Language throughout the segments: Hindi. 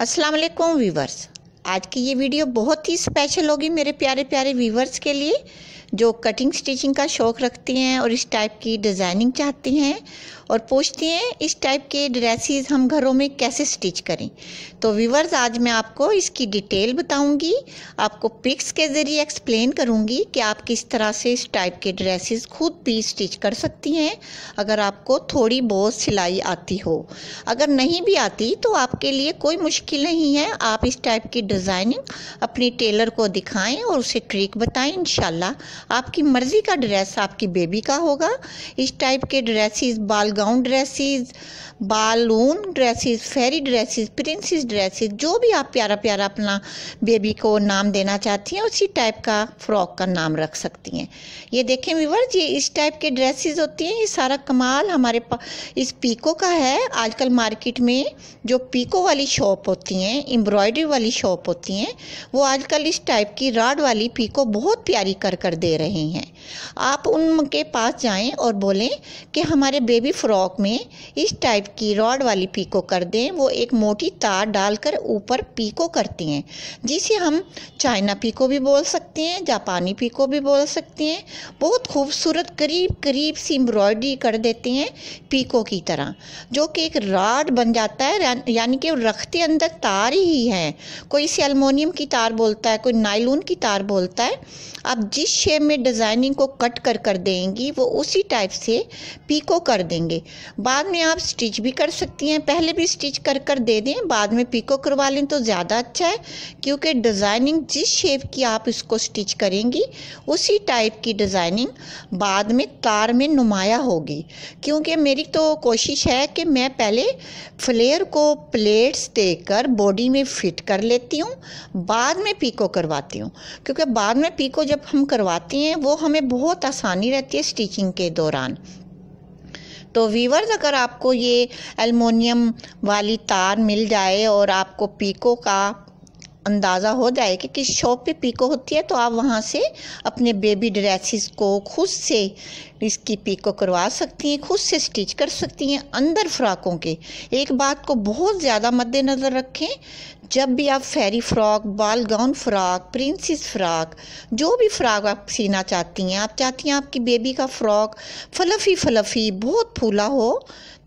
अस्सलाम वालेकुम वीवर्स आज की ये वीडियो बहुत ही स्पेशल होगी मेरे प्यारे प्यारे वीवर्स के लिए। जो कटिंग स्टिचिंग का शौक़ रखती हैं और इस टाइप की डिज़ाइनिंग चाहती हैं और पूछती हैं, इस टाइप के ड्रेसेस हम घरों में कैसे स्टिच करें? तो व्यूवर्स आज मैं आपको इसकी डिटेल बताऊँगी। आपको पिक्स के ज़रिए एक्सप्लेन करूँगी कि आप किस तरह से इस टाइप के ड्रेसेस खुद भी स्टिच कर सकती हैं, अगर आपको थोड़ी बहुत सिलाई आती हो। अगर नहीं भी आती तो आपके लिए कोई मुश्किल नहीं है। आप इस टाइप की डिज़ाइनिंग अपनी टेलर को दिखाएँ और उसे ट्रिक बताएँ, इंशाल्लाह। आपकी मर्ज़ी का ड्रेस आपकी बेबी का होगा। इस टाइप के dresses ball gown dresses balloon dresses fairy dresses princess dresses जो भी आप प्यारा प्यारा अपना बेबी को नाम देना चाहती हैं, उसी टाइप का फ्रॉक का नाम रख सकती हैं। ये देखें व्यूवर्स ये इस टाइप के ड्रेसेस होती हैं, ये सारा कमाल हमारे इस पीको का है। आजकल मार्केट में जो पीको वाली शॉप होती हैं एम्ब्रॉयडरी वाली शॉप होती हैं, वो आजकल इस टाइप की राड वाली पीको बहुत प्यारी कर कर दे रहे हैं। आप उनके पास जाएँ और बोलें कि हमारे बेबी फ्रॉक में इस टाइप की रॉड वाली पीको कर दें। वो एक मोटी तार डालकर ऊपर पीको करती हैं, जिसे हम चाइना पीको भी बोल सकते हैं, जापानी पीको भी बोल सकते हैं। बहुत खूबसूरत, करीब करीब सी एम्ब्रॉयडरी कर देते हैं पीको की तरह, जो कि एक रॉड बन जाता है। यानी कि रखते अंदर तार ही है। कोई इसे अल्मोनियम की तार बोलता है, कोई नाइलून की तार बोलता है। आप जिस शेप में डिज़ाइनिंग को कट कर कर देंगी, वो उसी टाइप से पीको कर देंगे। बाद में आप स्टिच भी कर सकती हैं। पहले भी स्टिच कर कर दे दें, बाद में पीको करवा लें तो ज़्यादा अच्छा है, क्योंकि डिज़ाइनिंग जिस शेप की आप इसको स्टिच करेंगी, उसी टाइप की डिज़ाइनिंग बाद में तार में नुमाया होगी। क्योंकि मेरी तो कोशिश है कि मैं पहले फ्लेयर को प्लेट्स देकर बॉडी में फिट कर लेती हूँ, बाद में पीको करवाती हूँ। क्योंकि बाद में पीको जब हम करवाते हैं, वो हमें बहुत आसानी रहती है स्टिचिंग के दौरान। तो वीवर्स अगर आपको ये एलमोनियम वाली तार मिल जाए और आपको पीको का अंदाज़ा हो जाए कि किस शॉप पे पीको होती है तो आप वहाँ से अपने बेबी ड्रेसिस को खुद से इसकी पीको करवा सकती हैं, खुद से स्टिच कर सकती हैं अंदर फ्रॉकों के। एक बात को बहुत ज़्यादा मद्देनज़र रखें, जब भी आप fairy frock ball gown frock princess frock जो भी फ्रॉक आप सीना चाहती हैं, आप चाहती हैं आपकी बेबी का फ्रॉक फलफी फलफी बहुत फूला हो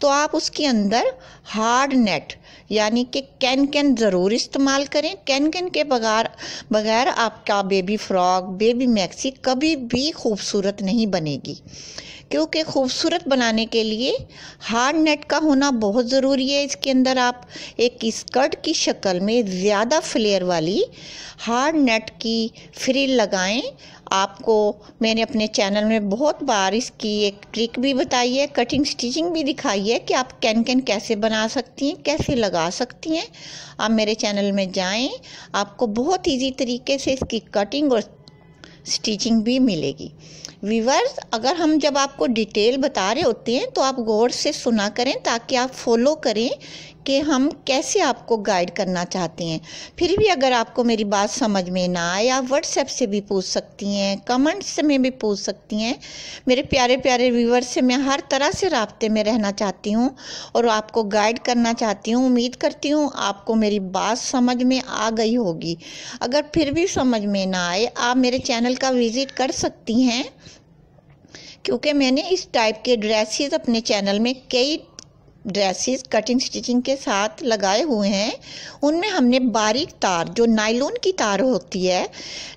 तो आप उसके अंदर हार्ड नेट यानी कि कैन कैन ज़रूर इस्तेमाल करें। कैन कैन के बगैर बगैर आपका बेबी फ्रॉक बेबी मैक्सी कभी भी खूबसूरत नहीं बनेगी। क्योंकि खूबसूरत बनाने के लिए हार्ड नेट का होना बहुत ज़रूरी है। इसके अंदर आप एक स्कर्ट की शक्ल में ज़्यादा फ्लेयर वाली हार्ड नेट की फ्रिल लगाएँ आपको मैंने अपने चैनल में बहुत बार इसकी एक ट्रिक भी बताई है कटिंग स्टिचिंग भी दिखाई है कि आप कैन कैन कैसे बना सकती हैं, कैसे लगा सकती हैं। आप मेरे चैनल में जाएँ, आपको बहुत इजी तरीके से इसकी कटिंग और स्टिचिंग भी मिलेगी। वीवर्स अगर हम जब आपको डिटेल बता रहे होते हैं तो आप गौर से सुना करें ताकि आप फॉलो करें कि हम कैसे आपको गाइड करना चाहते हैं। फिर भी अगर आपको मेरी बात समझ में ना आए, आप व्हाट्सएप से भी पूछ सकती हैं कमेंट्स में भी पूछ सकती हैं। मेरे प्यारे प्यारे व्यूवर्स से मैं हर तरह से रबते में रहना चाहती हूँ और आपको गाइड करना चाहती हूँ। उम्मीद करती हूँ आपको मेरी बात समझ में आ गई होगी। अगर फिर भी समझ में ना आए, आप मेरे चैनल का विज़िट कर सकती हैं। क्योंकि मैंने इस टाइप के ड्रेसेस अपने चैनल में कई ड्रेसेस कटिंग स्टिचिंग के साथ लगाए हुए हैं। उनमें हमने बारीक तार, जो नाइलॉन की तार होती है,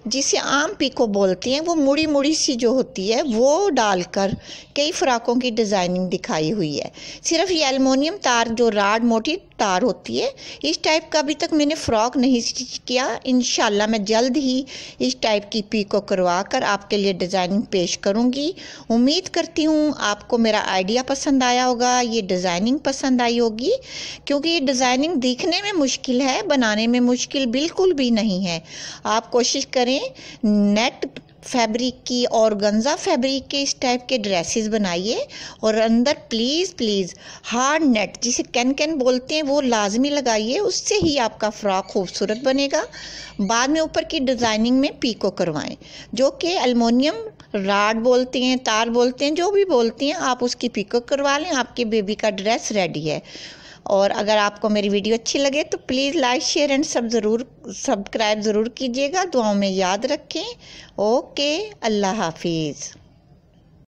जिसे आम पीको बोलती हैं, वो मुड़ी मुड़ी सी जो होती है, वो डालकर कई फ्राकों की डिज़ाइनिंग दिखाई हुई है। सिर्फ़ ये एलमोनियम तार, जो राड मोटी तार होती है, इस टाइप का अभी तक मैंने फ़्रॉक नहीं स्टिच किया। इन मैं जल्द ही इस टाइप की पीको करवा कर आपके लिए डिज़ाइनिंग पेश करूँगी। उम्मीद करती हूँ आपको मेरा आइडिया पसंद आया होगा, ये डिज़ाइनिंग पसंद आई होगी, क्योंकि ये डिज़ाइनिंग दिखने में मुश्किल है, बनाने में मुश्किल बिल्कुल भी नहीं है। आप कोशिश करें नेट फैब्रिक की और गंजा फैब्रिक के इस टाइप के ड्रेसेस बनाइए और अंदर प्लीज़ प्लीज़ हार्ड नेट जिसे कैन कैन बोलते हैं, वो लाजमी लगाइए, उससे ही आपका फ्रॉक खूबसूरत बनेगा। बाद में ऊपर की डिज़ाइनिंग में पीको करवाएँ, जो कि अल्मोनियम राड बोलते हैं, तार बोलते हैं, जो भी बोलते हैं, आप उसकी पीको करवा लें, आपके बेबी का ड्रेस रेडी है। और अगर आपको मेरी वीडियो अच्छी लगे तो प्लीज़ लाइक शेयर एंड सब ज़रूर सब्सक्राइब ज़रूर कीजिएगा। दुआओं में याद रखें। ओके अल्लाह हाफिज़।